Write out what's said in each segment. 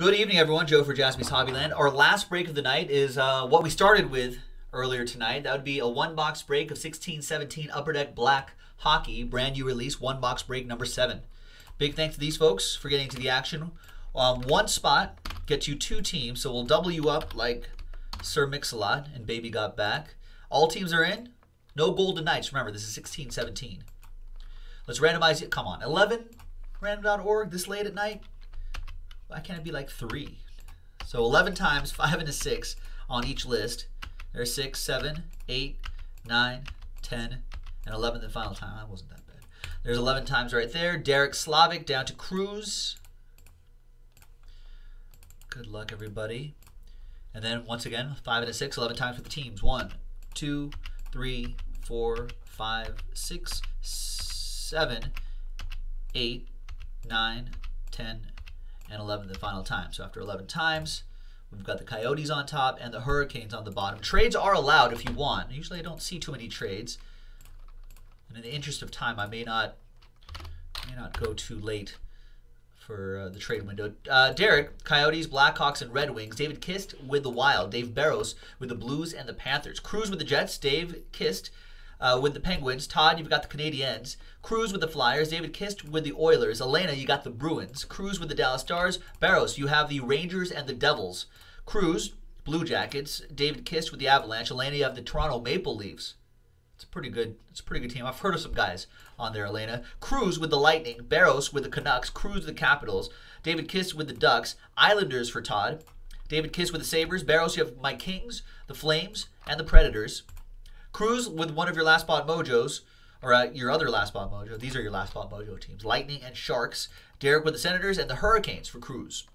Good evening, everyone. Joe for Jaspy's Hobbyland. Our last break of the night is uh, what we started with earlier tonight. That would be a one box break of 1617 Upper Deck Black Hockey, brand new release, one box break number seven. Big thanks to these folks for getting to the action. Um, one spot gets you two teams, so we'll double you up like Sir Mix-a-Lot and Baby Got Back. All teams are in. No Golden Knights. Remember, this is 1617. Let's randomize it. Come on. 11 random.org this late at night. Why can't it be like three? So 11 times, 5 and a 6 on each list. There's 6, 7, 8, 9, 10, and 11 the final time. That wasn't that bad. There's 11 times right there. Derek Slavic down to Cruz. Good luck, everybody. And then once again, 5 and a 6, 11 times for the teams. 1, 2, 3, 4, 5, 6, 7, 8, 9, 10, and 11 the final time. So after 11 times, we've got the Coyotes on top and the Hurricanes on the bottom. Trades are allowed if you want. Usually I don't see too many trades. And in the interest of time, I may not may not go too late for uh, the trade window. Uh, Derek, Coyotes, Blackhawks, and Red Wings. David Kist with the Wild. Dave Barros with the Blues and the Panthers. Cruz with the Jets. Dave Kist uh, with the Penguins. Todd, you've got the Canadiens. Cruz with the Flyers. David Kist with the Oilers. Elena, you got the Bruins. Cruz with the Dallas Stars. Barros, you have the Rangers and the Devils. Cruz, Blue Jackets. David Kist with the Avalanche. Elena, you have the Toronto Maple Leafs. It's a pretty good. It's a pretty good team. I've heard of some guys on there. Elena Cruz with the Lightning, Barros with the Canucks, Cruz with the Capitals, David Kist with the Ducks, Islanders for Todd, David Kist with the Sabres, Barros. You have my Kings, the Flames, and the Predators. Cruz with one of your last spot mojos, or uh, your other last spot mojo. These are your last spot mojo teams: Lightning and Sharks. Derek with the Senators and the Hurricanes for Cruz.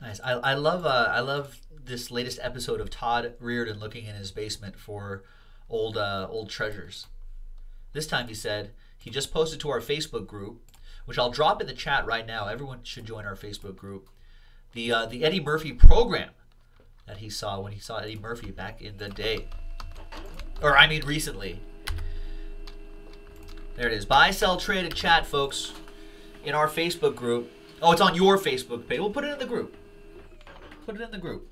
Nice. I, I love uh, I love this latest episode of Todd Reardon looking in his basement for old uh, old treasures. This time he said he just posted to our Facebook group, which I'll drop in the chat right now. Everyone should join our Facebook group. The uh, the Eddie Murphy program that he saw when he saw Eddie Murphy back in the day, or I mean recently. There it is. Buy, sell, trade, and chat, folks, in our Facebook group. Oh, it's on your Facebook page. We'll put it in the group. Put it in the group.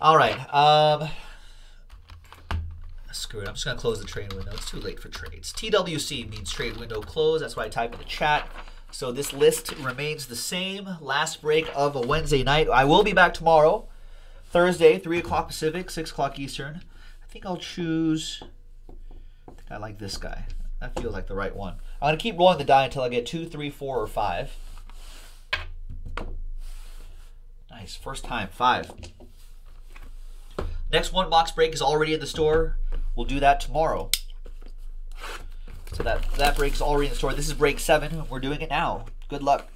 All right. Um, screw it. I'm just going to close the trade window. It's too late for trades. TWC means trade window close. That's why I type in the chat. So this list remains the same. Last break of a Wednesday night. I will be back tomorrow, Thursday, 3 o'clock Pacific, 6 o'clock Eastern. I think I'll choose. I think I like this guy. That feels like the right one. I'm going to keep rolling the die until I get 2, 3, 4, or 5. Nice. First time. 5. Next one box break is already in the store. We'll do that tomorrow. So that that break is already in the store. This is break seven. We're doing it now. Good luck.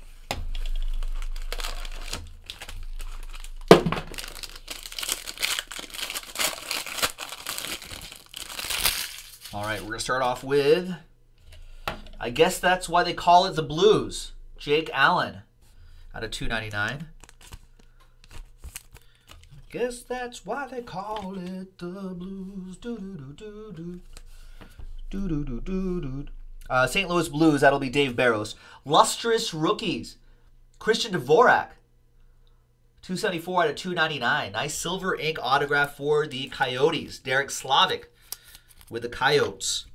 All right, we're gonna start off with. I guess that's why they call it the Blues. Jake Allen, out of 299. I Guess that's why they call it the Blues. Do do do do do. Do do do do do. Uh, St. Louis Blues. That'll be Dave Barros. Lustrous rookies. Christian Dvorak. 274 out of 299. Nice silver ink autograph for the Coyotes. Derek Slavic with the Coyotes.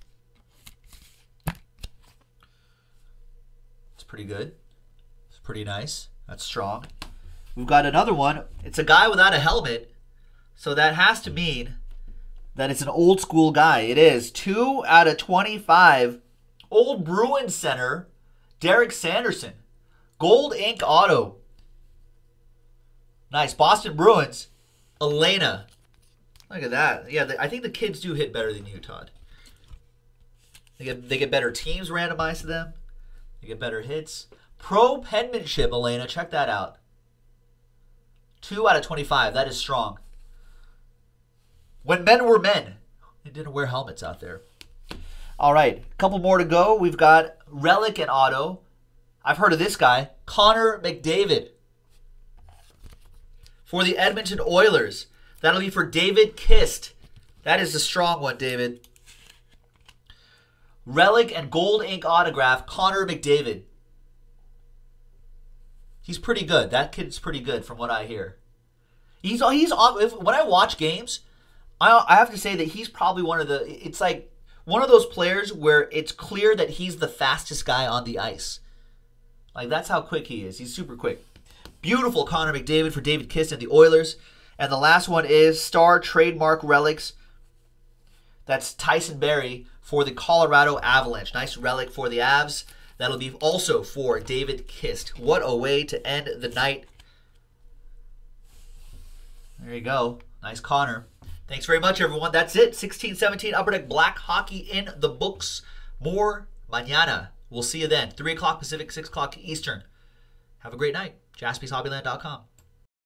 It's pretty good. It's pretty nice. That's strong. We've got another one. It's a guy without a helmet. So that has to mean that it's an old school guy. It is. 2 out of 25. Old Bruins center, Derek Sanderson. Gold ink auto. Nice. Boston Bruins, Elena. Look at that. Yeah, I think the kids do hit better than you, Todd. They get, they get better teams randomized to them. They get better hits. Pro penmanship, Elena. Check that out. 2 out of 25. That is strong. When men were men, they didn't wear helmets out there. All right, a couple more to go. We've got Relic and Auto. I've heard of this guy, Connor McDavid. For the Edmonton Oilers. That'll be for David Kist. That is a strong one, David. Relic and gold ink autograph, Connor McDavid. He's pretty good. That kid's pretty good from what I hear. He's he's when I watch games, I I have to say that he's probably one of the. It's like one of those players where it's clear that he's the fastest guy on the ice. Like that's how quick he is. He's super quick. Beautiful Connor McDavid for David Kist and the Oilers. And the last one is Star Trademark Relics. That's Tyson Barrie for the Colorado Avalanche. Nice relic for the Avs. That'll be also for David Kist. What a way to end the night. There you go. Nice Connor. Thanks very much, everyone. That's it. 16 17 Upper Deck Black Hockey in the books. More mañana. We'll see you then. 3 o'clock Pacific, 6 o'clock Eastern. Have a great night. JaspysHobbyland.com.